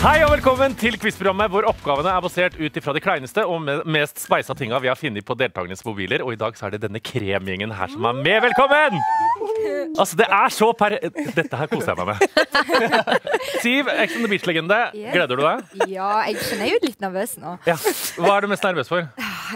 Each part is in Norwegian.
Hei og velkommen til quizprogrammet hvor oppgavene er basert ut ifra de kleineste og mest speisa tinga vi har funnet på deltakernes mobiler. Og i dag så er det denne kremgjengen her som er med. Velkommen! Altså, det er så per... Dette her koser jeg meg med. Siv, Ex on the Beach-legende. Gleder du deg? Ja, jeg skjønner jeg er jo litt nervøs nå. Ja. Hva er du mest nervøs for?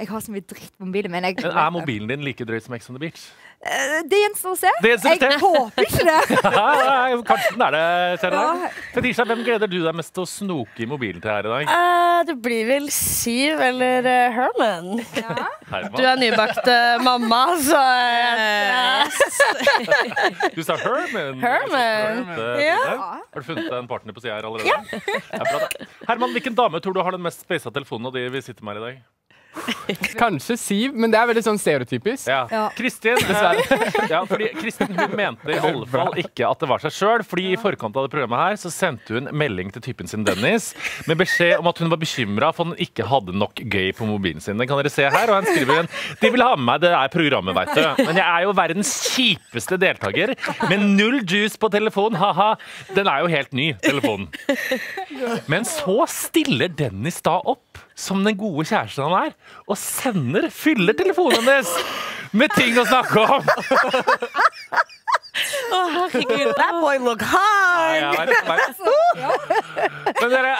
Jeg har så mye dritt på mobilen min. Jeg, Men Er mobilen din like drøyt som Ex on the Beach? Eh, Det gjenstår å se. Jeg håper ikke det. Ja, Kanskje den er det. Ser Ja. Fetisha, hvem gleder du deg mest til å snoke i mobilen til her i dag? Uh, det blir vel Siv eller uh, Herman. Herman. Du er nybakt uh, mamma, så Du sa Herman. Herman. Ja. Har du funnet en partner på sida her allerede? Ja. Herman, hvilken dame tror du har den mest speisa telefonen av de vi sitter med her i dag? Kanskje Siv, men det er veldig sånn stereotypisk. Ja. Ja. Kristin dessverre ja, fordi Kristin hun mente i alle fall ikke at det var seg sjøl. Fordi i forkant av det programmet her så sendte hun melding til typen sin Dennis med beskjed om at hun var bekymra for at han ikke hadde nok gøy på mobilen sin. Den kan dere se her. Og han skriver en De vil ha med meg, det er programmet, veit du. Men jeg er jo verdens kjipeste deltaker. Med null juice på telefon, ha-ha. Den er jo helt ny, telefonen. Men så stiller Dennis da opp, som den gode kjæresten han er, og sender, fyller telefonen hennes med ting å snakke om. Herregud, that boy look hard! Ja, jeg vet. Men dere,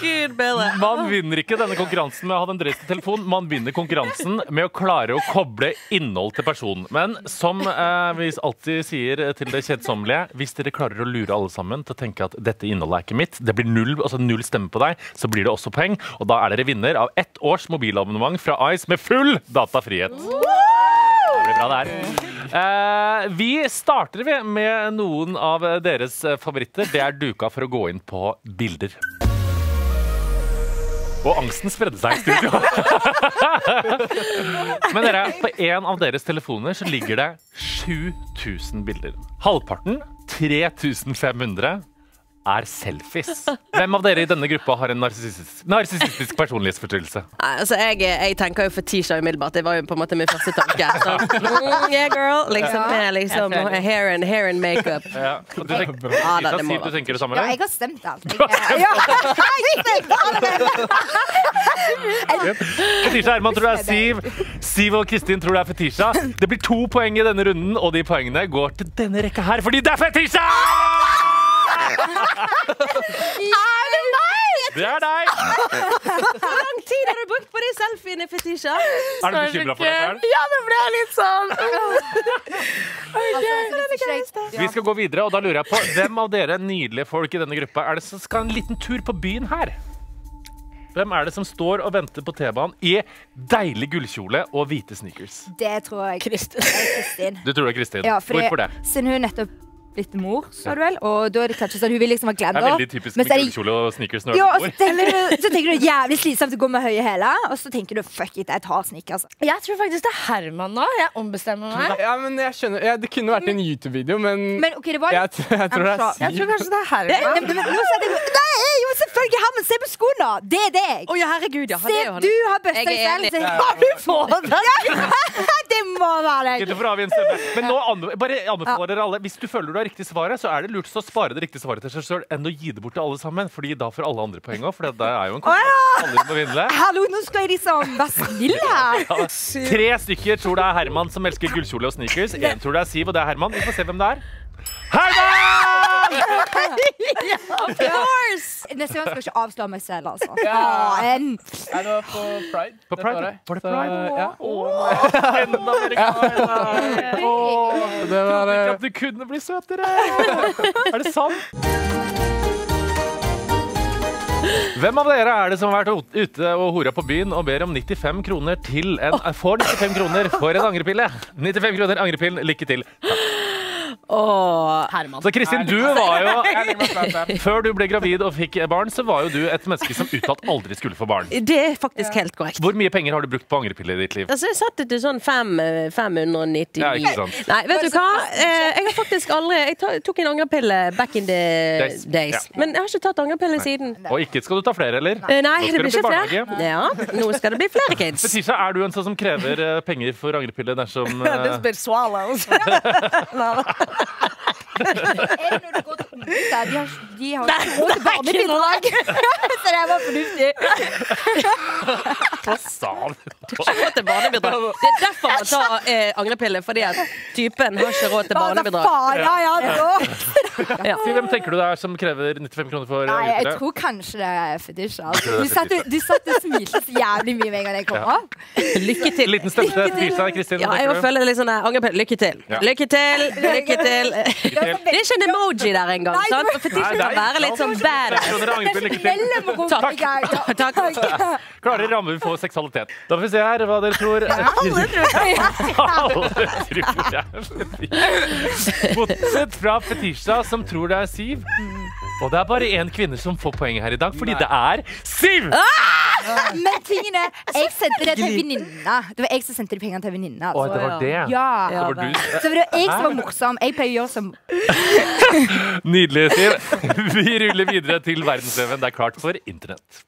Gud, man vinner ikke denne konkurransen med å ha den drøyeste telefonen. Man vinner konkurransen med å klare å koble innhold til personen. Men som eh, vi alltid sier til det kjedsommelige, hvis dere klarer å lure alle sammen til å tenke at dette innholdet er ikke mitt, det blir null, altså null stemme på deg, så blir det også poeng. Og da er dere vinner av ett års mobilabonnement fra Ice med full datafrihet. Det blir bra, det her. Eh, vi starter med noen av deres favoritter. Det er duka for å gå inn på bilder. Og angsten spredde seg i studio. Men dere, på en av deres telefoner så ligger det 7000 bilder. Halvparten, 3500, er selfies. Hvem av dere i denne gruppa har en narsissistisk, personlighetsforstyrrelse? Nei, altså, jeg, jeg tenker jo Fetisha umiddelbart. Det var jo på en måte min første tanke. Så, mm, yeah, girl. Liksom, ja, liksom hair and, hair and makeup. Ja. Du, tenker, Ja, da, det må du tenker det samme? Ja, jeg har stemt alt. Fetisha Herman tror det er Siv. Siv og Kristin tror det er Fetisha. Det blir to poeng i denne runden, og de poengene går til denne rekka her, fordi det er Fetisha! Det meg?! Det er deg! Hvor lang tid har du brukt på de selfiene, Fetisha? Er du bekymra for deg? Ja, det ble litt sånn. Vi skal gå videre, og da lurer jeg på hvem av dere nydelige folk i denne gruppa er det som skal en liten tur på byen her? Hvem er det som står og venter på T-banen i deilig gullkjole og hvite sneakers? Det tror jeg Kristin. er Kristin. Du tror det er Kristin? Ja, Hvorfor det? Siden hun nettopp blitt mor, sa du vel, og da er det kanskje sånn hun vil liksom ha Det er veldig typisk med så gullkjole og sneakers når du Ja, og så tenker, du, så tenker du jævlig slitsomt å gå med høye hæler, og så tenker du fuck it, jeg tar sneakers. Jeg tror faktisk det er Herman nå. Jeg ombestemmer meg. Ja, men jeg skjønner ja, Det kunne vært en YouTube-video, men, Men okay, det var jeg, jeg, jeg tror det er Jeg tror kanskje det er Herman. det, men nå jeg, det er jo selvfølgelig Herman, se på skoene! Det er deg! Å ja, herregud, ja. Se, det du har deg er selv. Ja, du får det. det må være deg! Men nå anbefaler dere alle Hvis du føler du har riktig svaret, så er det lurt å spare det riktige svaret til seg sjøl enn å gi det bort til alle sammen. Fordi da får alle andre poeng òg, for det er jo en konkurranse. Alle må vinne. Hallo, nå skal jeg liksom være snill her. Ja, Tre stykker tror det er Herman som elsker gullkjole og sneakers. Én tror det er Siv, og det er Herman. Vi får se hvem det er. Herman! Neste gang skal jeg ikke avsløre meg selv, altså. Ja. Det var på Pride. På Dette Pride? var det. Var det Så, Pride? Ja. Enda mer glad. Det var Ikke at du kunne bli søtere! Er det sant? Hvem av dere er det som har vært ute og hora på byen og ber om 95 kroner til en Får 95 kroner for en angrepille? 95 kroner angrepillen. Lykke til. Åh, Herman. Så Kristin, du var jo. Før du ble gravid og fikk barn, så var jo du et menneske som uttalt aldri skulle få barn. Det er faktisk helt korrekt. Hvor mye penger har du brukt på angrepiller i ditt liv? Altså, jeg satte til sånn fem, eh, 599. Ja, ikke sant. Nei, vet du hva? Eh, jeg har faktisk aldri Jeg tok en angrepille back in the Days. days. Ja. Men jeg har ikke tatt angrepille siden. Og ikke skal du ta flere, eller? Eh, Nei, det blir ikke flere. Ja, nå skal det bli flere kids. Fetisha, er du en sånn som krever eh, penger for angrepille dersom This blir swallows. Er Ja, De har, de har ikke råd til barnebidrag. Så det var fornuftig. Hva sa du? Råd til barnebidrag. Det er derfor man tar eh, angrepille, fordi at typen har ikke råd til barnebidrag. faen, ja, ja. Si, hvem tenker du det er som krever 95 kroner for Nei, jeg tror kanskje det er fetisj. Altså. Du satt og- du satt og smilte så jævlig mye med en gang jeg kom opp. Lykke til. Liten stemme til Tisha. Kristin, Ja, jeg må følge føler det litt sånn der, angrepille. Lykke til. Ja. Lykke til, lykke til. Det er ikke en emoji der engang. Nei, sant? For fetisjen skal være litt sånn bad. badass. Takk. gang. Takk. Klare rammer for seksualitet. Da får vi se her hva dere tror. Alle tror det. Bortsett fra Fetisha, som tror det er Siv. Og det er bare én kvinne som får poenget her i dag, fordi det er Siv! Men tingen er, jeg sendte det til venninna. Det var jeg som sendte de pengene til venninna. Altså. det var det. Ja. Ja, Det var du. Så det var jeg som var morsom. Jeg pleier å gjøre som Nydelig, Siv. Vi ruller videre til verdensveven. Det er klart for internett.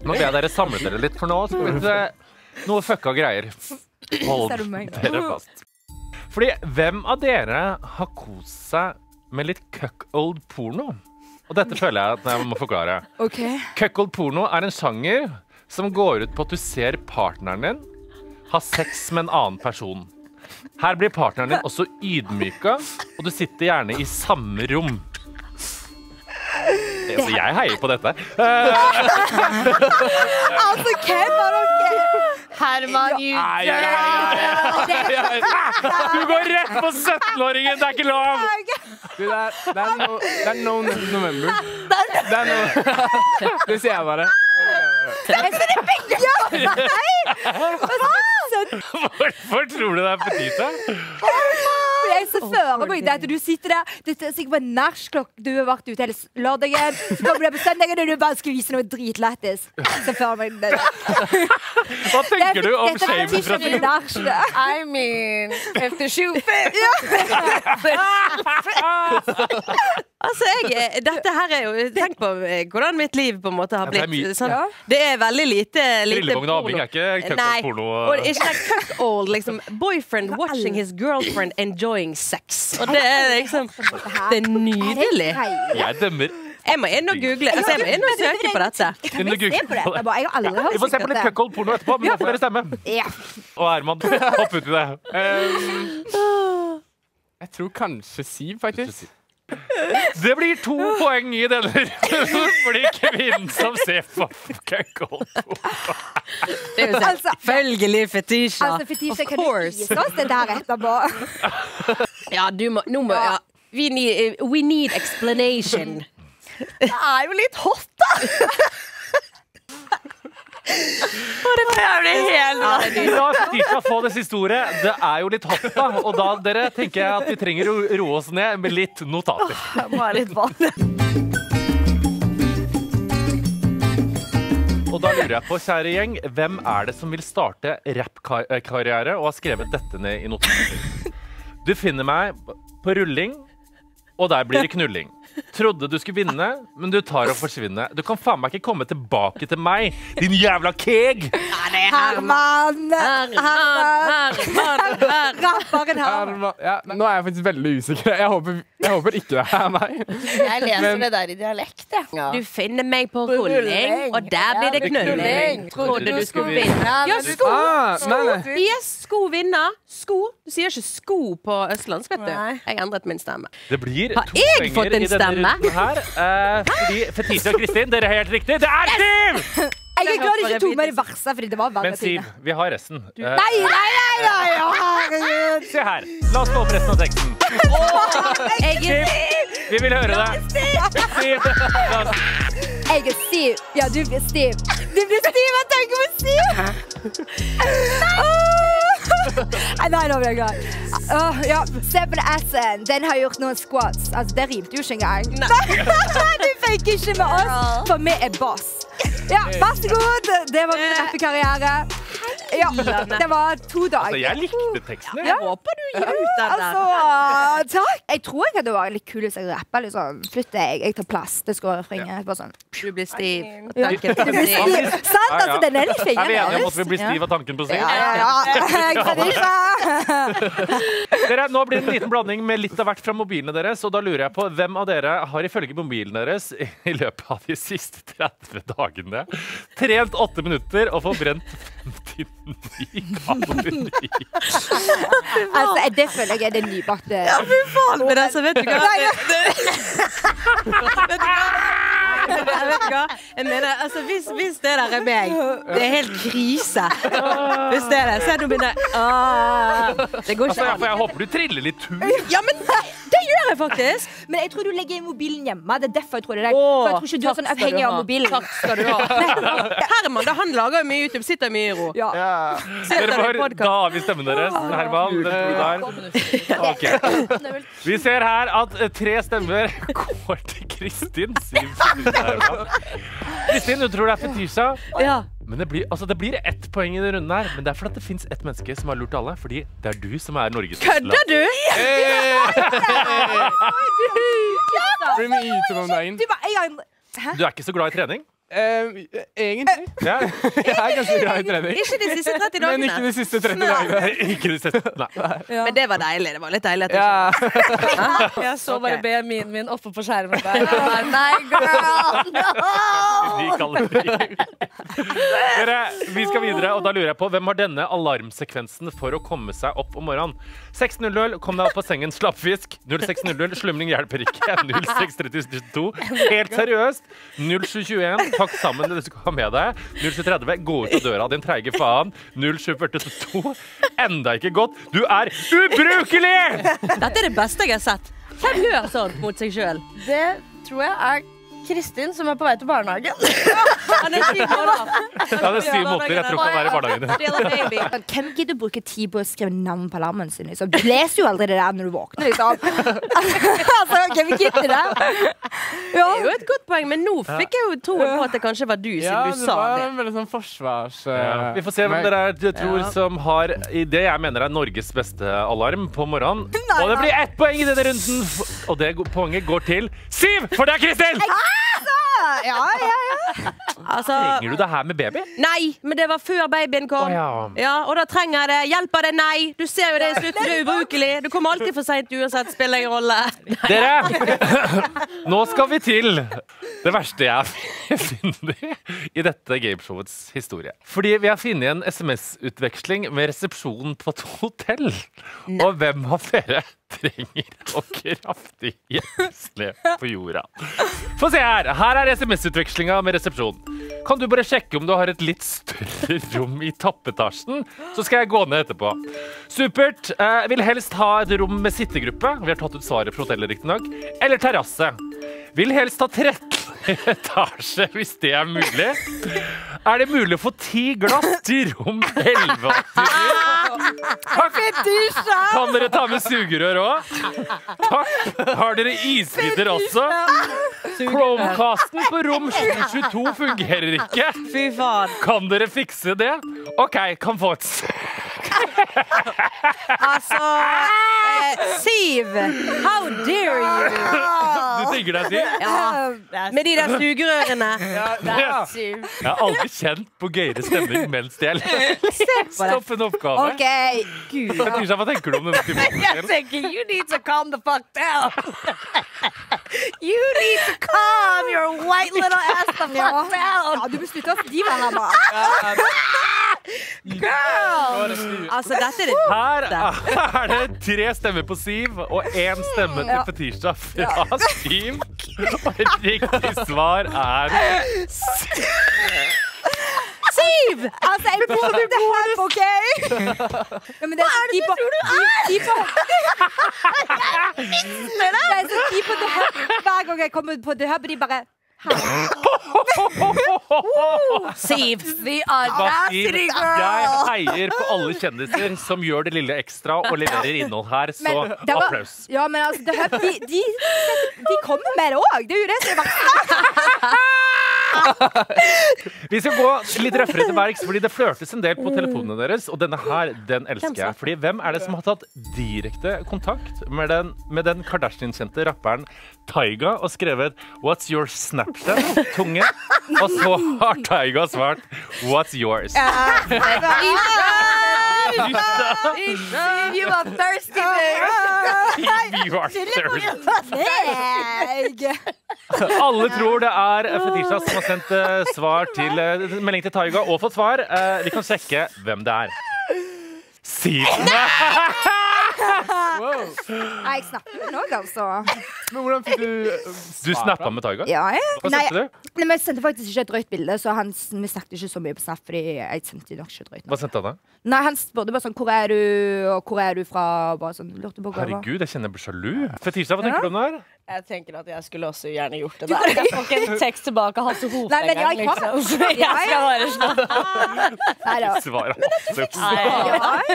Nå ber jeg dere samle dere litt, for nå skal vi til noe fucka greier. Hold dere fast. Fordi hvem av dere har kost seg med litt cuckold porno? Og dette føler jeg at jeg må forklare. Okay. Cuckold porno er en sjanger som går ut på at du ser partneren din ha sex med en annen person. Her blir partneren din også ydmyka, og du sitter gjerne i samme rom. Altså, jeg heier på dette. Altså, hvem er dere Herman, nei. Du går rett på 17-åringen! Det er ikke lov! Du, det, er, det, er no, det er no November. Det er no Det sier jeg bare. Hvorfor tror du det er Petita? For jeg ser for meg at du sitter der det er sikkert på nachklokk Du har vært ute hele lørdagen Så kommer du på søndagen Og du bare skal vise noe dritlættis Se for meg det Hva tenker du om det. I mean, efter 25. Altså, jeg, dette her er jo Tenk på hvordan mitt liv på en måte har Ja, det er sånn. Ja. Det er veldig lite, lite og amming er ikke cuckold Nei, porno. Og ikke cuckold, liksom. Boyfriend watching his girlfriend enjoying sex. Og det er liksom Det er nydelig. Jeg dømmer. Jeg må inn og google. Altså, jeg må inn og søke på dette. Se på det? Jeg bare- jeg har aldri hørt Vi får se på litt cuckold porno etterpå, men nå får dere stemme. Ja. Og Herman, hopp uti det. Um, jeg tror kanskje Siv, faktisk. Det blir to poeng i denne runden, fordi kvinnen som ser på fucking porno Det er jo Altså- selvfølgelig fetisha. Altså, Fetisha, kan kan du gi vise oss det der etterpå? Ja, du må, nå må ja. We need, eh, we need explanation. Det er jo litt hot, da. Blir helt få det siste ordet. Det er jo litt hot, da. Og da dere, tenker jeg at vi trenger å roe oss ned med litt notater. Jeg må ha litt vann. Og da lurer jeg på, kjære gjeng, hvem er det som vil starte rappkarriere og har skrevet dette ned i notatene? Du finner meg på rulling, og der blir det knulling. Trodde du skulle vinne, men du tar og forsvinner. Du kan faen meg ikke komme tilbake til meg, din jævla keg! Herman! Herman, Herman! Herman, en. Herman- Ja, nå er jeg faktisk veldig usikker. Jeg håper, jeg håper ikke det er meg. Jeg leser Men- det der i dialekt, jeg. Du finner meg på rulling, og der blir det knulling. Trodde du skulle vinne. Ja, sko! Ah, nei. Yes, sko vinner. Sko. Du sier ikke sko på østlandsk, vet du. Jeg endret min stemme. Det blir Har to jeg fått en stemme? her. uh, fordi Fetisha og Kristin, dere har helt riktig. Det er Siv! Jeg er glad du ikke tok med det verste, fordi det var verre Men Siv, vi har resten. Du. Nei, nei, nei, nei, å, herregud! Se her. La oss få opp resten av teksten. Jeg er Siv, vi vil høre det. Siv, Jeg er Siv. Ja, du blir Siv. Du blir Siv, jeg tenker på Siv. Nei, nei, nå blir jeg glad. Åh, ja, se på den S-en. Den har gjort noen squats. Altså, det rimte jo ikke engang. du fikk ikke med oss, for vi er boss. Ja, vær så god. Det var min rappekarriere. Ja, det var to dager. Altså, jeg likte teksten. Jeg håper du gir ut den der. Altså, takk. Jeg tror jeg hadde vært litt kul hvis jeg rappa litt sånn Flytt deg, jeg tar plass. Det skal ringe. Bare sånn. Du blir stiv. Ja. tanken blir stiv. Sant, altså, den er litt fin. Er vi enige om at vi blir stiv av tanken på stiv? Ja, ja, ja. Dere, nå blir det en liten blanding med litt av hvert fra mobilene deres. Og da lurer jeg på hvem av dere har ifølge mobilen deres i løpet av de siste 30 dagene trent åtte minutter og får brent 59 kalorier? Altså, det føler jeg er det nybakte. Men altså, vet du hva? vet du hva? Jeg vet du hva? Jeg mener, altså, hvis, hvis det der er meg, det er helt krise. Hvis det er det, det nå begynner ah, Det går Altså, ikke jeg, for jeg håper du triller litt tur. Ja, men det gjør jeg faktisk. Men jeg tror du legger mobilen hjemme. Det er derfor jeg tror det er deg. For jeg tror ikke du er sånn avhengig av mobilen. Takk skal du ha. Herman, da, han lager jo mye YouTube, sitter mye i ro. Ja. Ja. Dere får, da podcast. har vi stemmen deres. Herman, dere to der. Ok. Vi ser her at eh, tre stemmer går til Kristin. Kristin, du tror det er Fetisha. Ja. Men det blir, altså, det blir ett poeng i denne runden her. Men det er fordi det fins ett menneske som har lurt alle. Fordi det er du som er Norges Kødder du? Blir mye YouTube om dagen. Du bare, en gang Du er ikke så glad i trening? Eh, egentlig. Ja. Jeg er ganske glad i trening. Ikke de siste 30 Men ikke de siste 30 dagene. ikke det siste. Nei. Men det var deilig. Det var litt deilig at Ja. Jeg så bare okay. BMI-en min oppe på skjermen der. Bare, Nei, girl! No! Dere, vi skal videre, og da lurer jeg på hvem har denne alarmsekvensen for å komme seg opp om morgenen? 6.00, kom deg opp av sengen, slappfisk. 06.00, slumring hjelper ikke. 06.32, helt seriøst. 07.21, pakk sammen det du skal ha med deg. 07.30, gå ut av døra, din treige faen. 07.42, enda ikke godt. Du er ubrukelig! Dette er det beste jeg har sett. Hvem gjør sånt mot seg sjøl? Det tror jeg er Kristin som er på vei til barnehagen. Ja, det er syv måneder. Jeg tror ikke han er i barnehagen. Hvem gidder å bruke tid på å skrive navn på alarmen sin? Liksom? Du leser jo aldri det der når du våkner, liksom. altså, hvem gidder det? Det er jo et godt poeng, men nå fikk jeg jo troen på at det kanskje var du, Ja, siden du det sa var det. en sånn forsvars... Ja. eh, Vi får se hvem dere er, jeg tror, Ja. som har i det jeg mener er Norges beste alarm på morgenen. Og det blir ett poeng i denne runden, og det poenget går til Siv! For det er Kristin! Ja, ja, ja. Altså, Trenger du det her med baby? nei, men det var før babyen kom. Oh, ja. Ja, og da trenger jeg det. Hjelper det? Nei. Du ser jo det i slutten, du er ubrukelig. Du kommer alltid for seint uansett. Spiller ingen rolle. Dere, nå skal vi til det verste jeg finner i dette gameshowets historie. Fordi vi har funnet en SMS-utveksling med resepsjonen på et hotell. Og hvem av dere trenger å kraftig hjelpslep på jorda? Få se her. Her er SMS-utvekslinga med resepsjonen. Kan du bare sjekke om du har et litt større rom i toppetasjen? Så skal jeg gå ned etterpå. Supert. Eh, vil helst ha et rom med sittegruppe. Vi har tatt ut svaret fra hotellet, riktignok. Eller terrasse. Vil helst ha 13 etasje, hvis det er mulig. Er det mulig å få ti glass til rom 11 Takk. Kan dere ta med sugerør òg? Takk. Har dere isbiter også? Chromecasten på rom 22 fungerer ikke. Fy faen. Kan dere fikse det? OK, kan få et Altså eh, Siv, how dare you? Du tenker deg, Siv? Ja, med de der sugerørene. Ja. Jeg har aldri kjent på gøyere stemning mens de er Stopp en oppgave. OK. Gud. Fetisha, hva tenker du om denne typen? Jeg tenker, you need to calm the fuck down. You need to calm your white little ass the fuck down. Ja, du må slutte å stive her, mann. Altså, dette er det Her er det tre stemmer på Siv og én stemme til Fetisha fra Siv. Og riktig svar er Siv! Altså, jeg prøver det her, OK? Ja, men det er så du på de- de på- Det er så kjipt på The Hub. Hver gang jeg kommer på The Hub, de bare Siv. The audacity, Siv, girl. jeg heier på alle kjendiser som gjør det lille ekstra og leverer innhold her, så Men var- applaus. Ja, men altså, det, de, de, de kommer med det òg. Det er jo det som er verst. Vi skal gå litt røffere til verks, fordi det flørtes en del på telefonene deres. Og denne her, den elsker jeg. Fordi hvem er det som har tatt direkte kontakt med den, med den Kardashian-kjente rapperen Taiga og skrevet 'What's your Snapchat?' tunge? Og så har Taiga svart 'What's yours?' You are thirsty, If You are thirsty. Alle tror det er Fetisha som har sendt eh, svar til eh, melding til Taiga og fått svar. Eh, vi kan sjekke hvem det er. Siv. Wow. Nei, jeg snapper med noe, altså. Men hvordan fikk du uh, Du snappa med Taiga? Ja, jeg. Hva Nei, sendte du? nei, men jeg sendte faktisk ikke et drøyt bilde, så han, vi snakket ikke så mye på Snap. Fordi jeg sendte nok ikke drøyt. Hva sendte han da? Nei, Han spurte bare sånn Hvor er du, og hvor er du fra? Bare sånn, lurte på. Herregud, jeg kjenner jeg blir sjalu. Fetisha, hva tenker du om det her? Jeg tenker at jeg skulle også gjerne gjort det der. Jeg får ikke en tekst tilbake Hasse Hope engang, liksom. Så jeg skal bare slå Nei, da. Svar. av.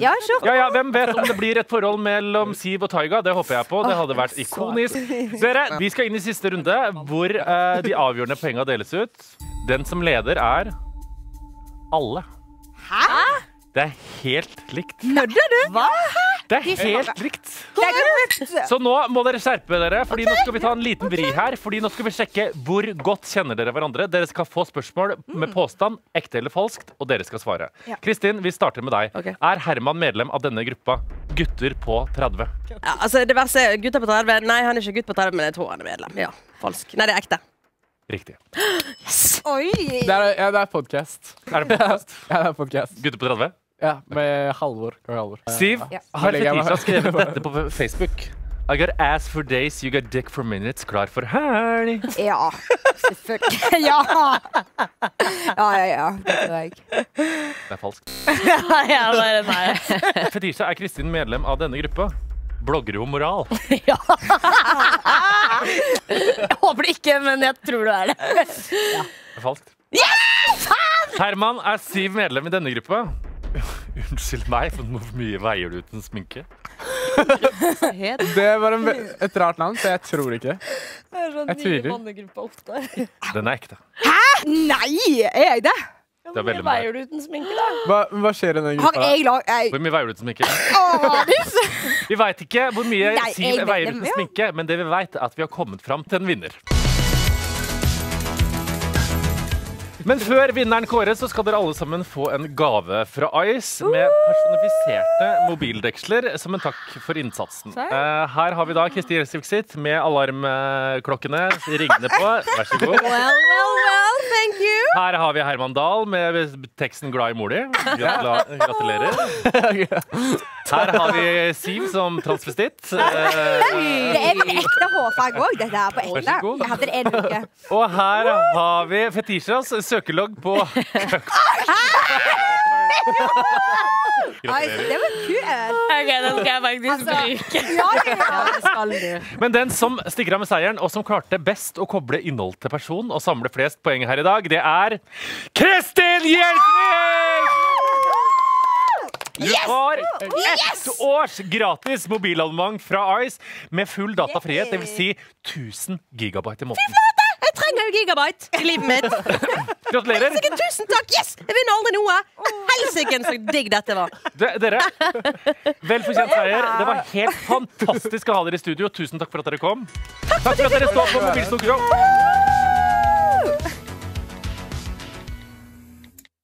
Ja, sure. Ja, ja, Hvem vet om det blir et forhold mellom Siv og Taiga? Det håper jeg på. Det hadde vært ikonisk. Dere, Vi skal inn i siste runde, hvor eh, de avgjørende poengene deles ut. Den som leder, er alle. Hæ? Det er helt likt. Kødder du? Hva? Det er helt likt. Så nå må dere skjerpe dere, Fordi nå skal vi ta en liten vri her. Fordi nå skal vi sjekke hvor godt kjenner dere hverandre. Dere skal få spørsmål med påstand, ekte eller falskt, og dere skal svare. Ja. Kristin, vi starter med deg. Okay. Er Herman medlem av denne gruppa Gutter på 30? Ja, altså, det verste er gutter på 30. Nei, han er ikke gutt på 30, men jeg tror han er medlem. Ja, falsk. Nei, det er ekte. Riktig. Oi. Det er, ja, det er podkast. Er det podkast? Ja, det er podcast. Gutter på 30? Ja, med Halvor. Halvor. Siv, Ja. har Fetisha skrevet dette på Facebook? I got ass for days, you got dick for minutes. Klar for helg. Ja, selvfølgelig. Ja. Ja, ja, ja. Det tror jeg. Det er falskt. ja, bare nei. Fetisha, er Kristin medlem av denne gruppa? Blogger om moral. ja. Jeg håper det ikke, men jeg tror det er det. Det er falskt. Herman, er Siv medlem i denne gruppa? Unnskyld meg, for hvor mye veier du uten sminke? Det var en, et rart navn, så jeg tror ikke. Det er sånn Jeg tviler. Den er ekte. Nei, er jeg det? Det er mye. Veier du uten sminke, da? Hva, hva skjer i den gruppa? jeg lag... Jeg... Hvor mye veier du uten sminke? Vi veit ikke hvor mye Nei, Siv jeg veier uten sminke, men det vi veit, er at vi har kommet fram til en vinner. Men før vinneren kåres, så skal dere alle sammen få en gave fra Ice med personifiserte mobildeksler som en takk for innsatsen. Eh, her har vi da Kristi Gjelsvik sitt med alarmklokkene ringende på. Vær så god. Well, well, well, thank you. Her har vi Herman Dahl med teksten 'Glad i mor di'. Gratulerer. Her har vi Siv som transvestitt. Eh, Det er min ekte hårfarge òg, dette er på ekte. Jeg hadde det en uke. Og her har vi Fetishas søkelogg på Oi, det var kult. Ok, den skal jeg faktisk Altså, bruke. Ja, ja, ja. det skal du. Men den som stikker av med seieren, og som klarte best å koble innhold til person og samle flest poeng her i dag, det er Kristin Gjelsvik! Du får ett års gratis mobilabonnement fra Ice med full datafrihet, dvs. Si 1000 gigabyte i måneden. Jeg trenger jo gigabyte i livet mitt. Gratulerer. Helsike, tusen takk! Yes! Jeg vinner aldri noe. Helsike, så digg dette var. D- Dere, vel fortjent seier. Det var helt fantastisk å ha dere i studio. Tusen takk for at dere kom. Takk for at dere står på Mobilsnokkershow.